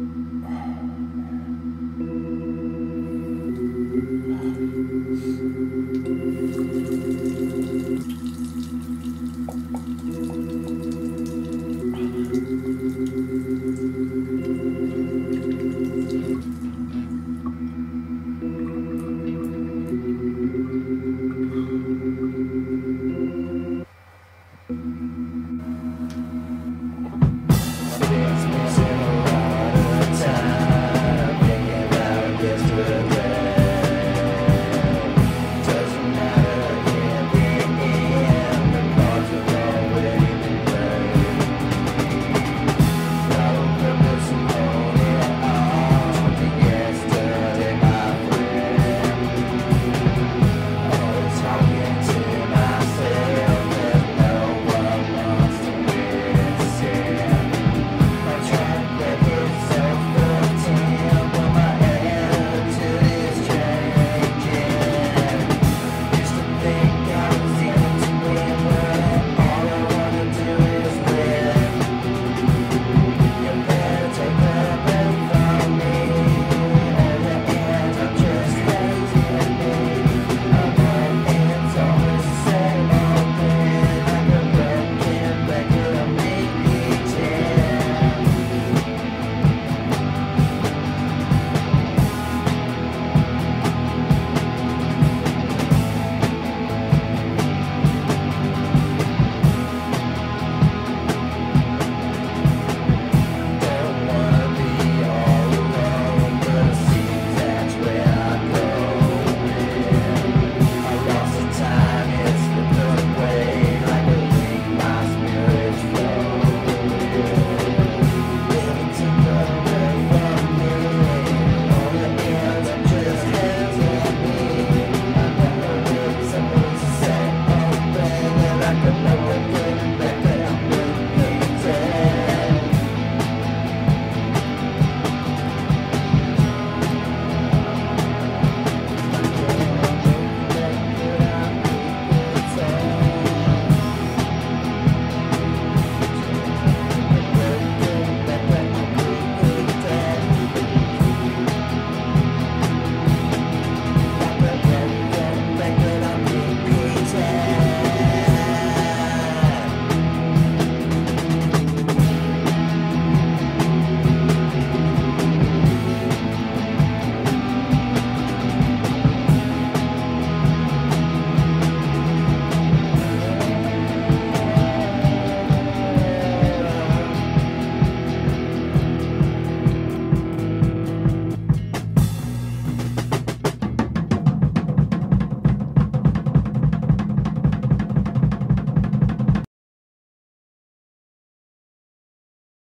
Oh.